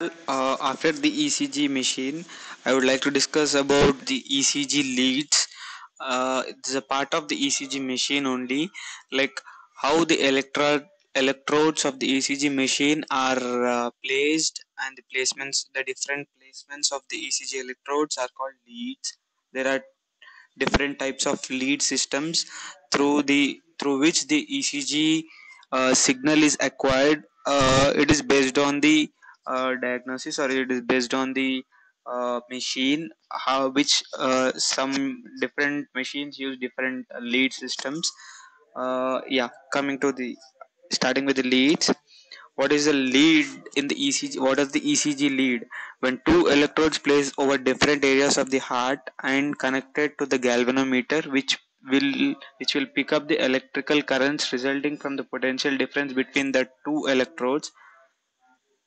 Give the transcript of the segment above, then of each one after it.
Uh, after the ECG machine, I would like to discuss about the ECG leads. Uh, it's a part of the ECG machine only, like how the electrode electrodes of the ECG machine are uh, placed and the placements, the different placements of the ECG electrodes are called leads. There are different types of lead systems through the through which the ECG uh, signal is acquired. Uh, it is based on the uh, diagnosis or it is based on the uh, machine how which uh, some different machines use different lead systems. Uh, yeah coming to the starting with the leads. What is the lead in the ECG what is the ECG lead? When two electrodes placed over different areas of the heart and connected to the galvanometer which will which will pick up the electrical currents resulting from the potential difference between the two electrodes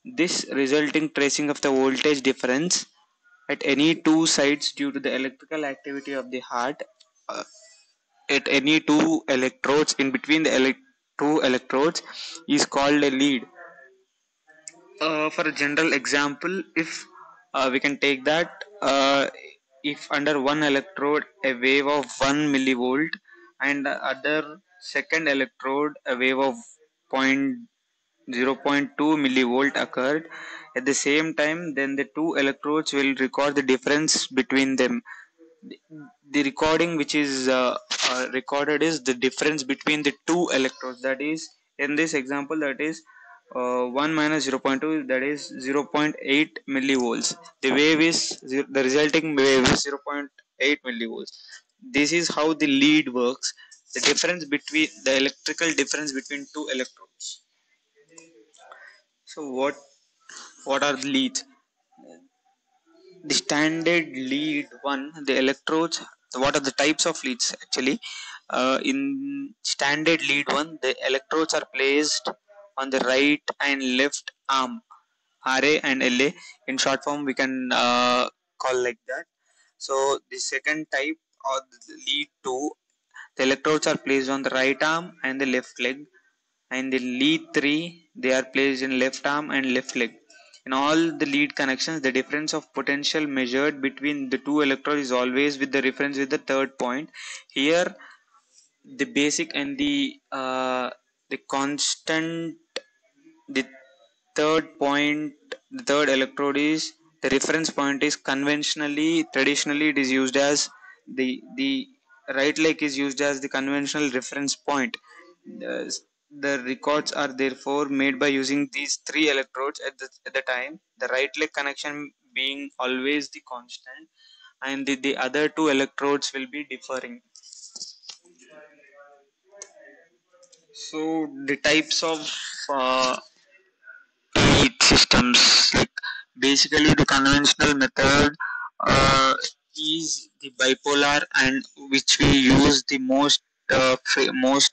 this resulting tracing of the voltage difference at any two sides due to the electrical activity of the heart uh, at any two electrodes in between the two electrodes is called a lead. Uh, for a general example, if uh, we can take that uh, if under one electrode a wave of 1 millivolt and other second electrode a wave of 0.2 millivolt occurred. At the same time then the two electrodes will record the difference between them. The recording which is uh, uh, recorded is the difference between the two electrodes. That is in this example that is uh, 1 minus 0.2 that is 0.8 millivolts. The wave is the resulting wave is 0.8 millivolts. This is how the lead works. The difference between the electrical difference between two electrodes so what what are the leads the standard lead one the electrodes what are the types of leads actually? Uh, in standard lead one the electrodes are placed on the right and left arm RA and LA in short form we can uh, call like that. So the second type or the lead 2 the electrodes are placed on the right arm and the left leg. And the lead 3 they are placed in left arm and left leg. In all the lead connections the difference of potential measured between the two electrodes is always with the reference with the third point. Here the basic and the uh, the constant the third point the third electrode is the reference point is conventionally traditionally it is used as the the right leg is used as the conventional reference point the records are therefore made by using these three electrodes at the, at the time the right leg connection being always the constant and the, the other two electrodes will be differing. So the types of uh, lead systems like basically the conventional method uh, is the bipolar and which we use the most uh, most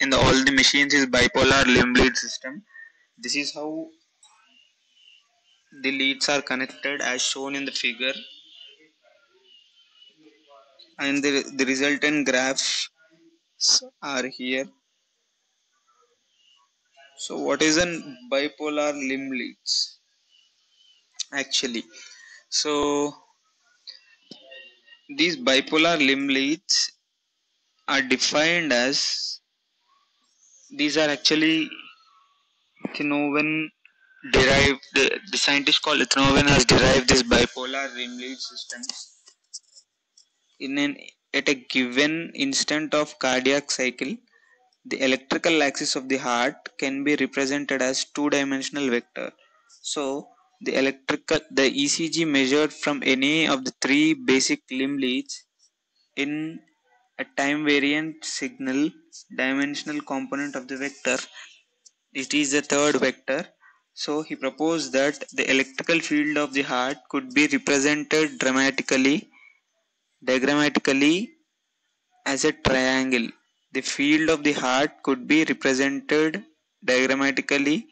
in the, all the machines is bipolar limb lead system. This is how the leads are connected as shown in the figure. And the, the resultant graphs are here. So what is a bipolar limb leads actually so these bipolar limb leads are defined as these are actually Einthoven derived the, the scientist called Einthoven has derived this bipolar limb lead systems in an at a given instant of cardiac cycle the electrical axis of the heart can be represented as two-dimensional vector. So the electrical the ecg measured from any of the three basic limb leads in a time variant signal dimensional component of the vector it is the third vector. So he proposed that the electrical field of the heart could be represented dramatically diagrammatically as a triangle. The field of the heart could be represented diagrammatically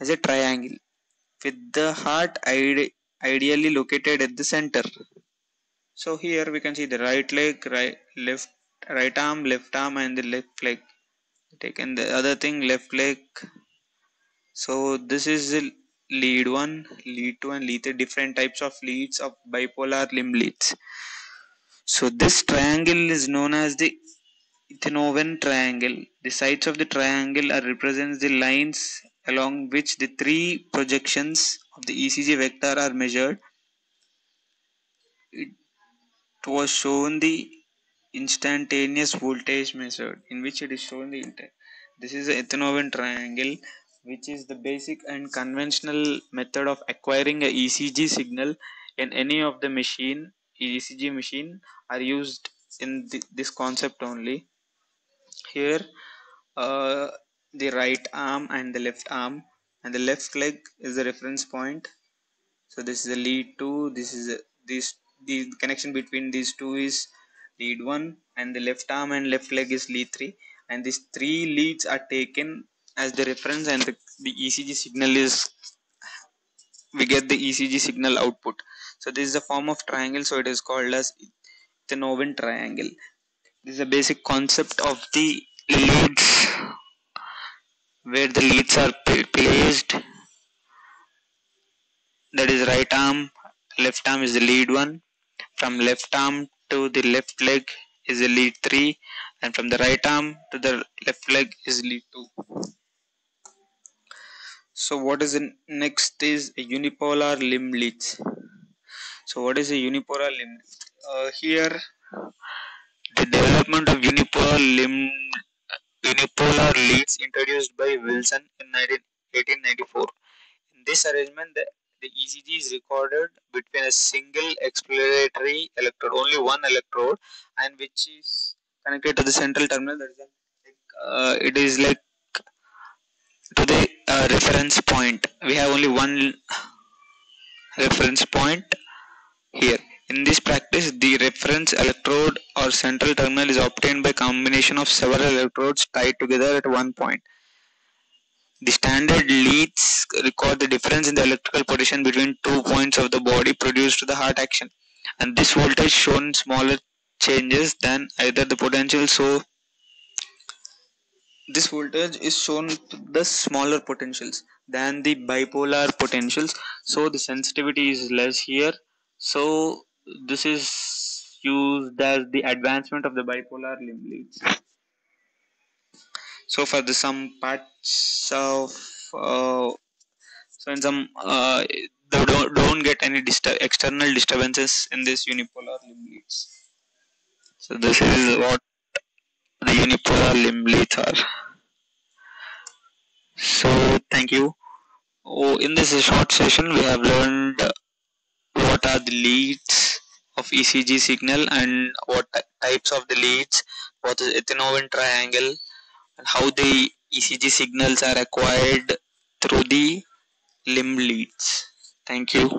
as a triangle with the heart ide ideally located at the center. So here we can see the right leg right left right arm left arm and the left leg taken the other thing left leg so this is the lead 1, lead 2 and lead 3 different types of leads of bipolar limb leads. So this triangle is known as the Einthoven triangle. The sides of the triangle are represents the lines along which the three projections of the ECG vector are measured. It was shown the instantaneous voltage method in which it is shown the this is the Einthoven triangle which is the basic and conventional method of acquiring a ECG signal in any of the machine ECG machine are used in this concept only. Here uh, the right arm and the left arm and the left leg is the reference point. So this is a lead 2 this is a, this the connection between these two is lead 1 and the left arm and left leg is lead 3 and these three leads are taken as the reference and the, the ECG signal is we get the ECG signal output. So this is a form of triangle so it is called as the Einthoven triangle. This is a basic concept of the leads where the leads are placed. That is right arm left arm is the lead one. From left arm to the left leg is the lead 3 and from the right arm to the left leg is lead 2 so what is the next is a unipolar limb leads so what is a unipolar limb uh, here the development of unipolar limb unipolar leads introduced by wilson in 1894 in this arrangement the, the ecg is recorded between a single exploratory electrode only one electrode and which is connected to the central terminal. That is uh, it is like to the uh, reference point. We have only one reference point here. In this practice the reference electrode or central terminal is obtained by combination of several electrodes tied together at one point the standard leads record the difference in the electrical potential between two points of the body produced to the heart action. And this voltage shown smaller changes than either the potential. So this voltage is shown the smaller potentials than the bipolar potentials. So the sensitivity is less here. So this is used as the advancement of the bipolar limb leads so for the some parts of uh, so in some uh, they don't, don't get any external disturbances in this unipolar limb leads. So this is what the unipolar limb leads are. So thank you. Oh, in this short session we have learned what are the leads of ECG signal and what types of the leads what is Einthoven triangle how the ECG signals are acquired through the limb leads. Thank you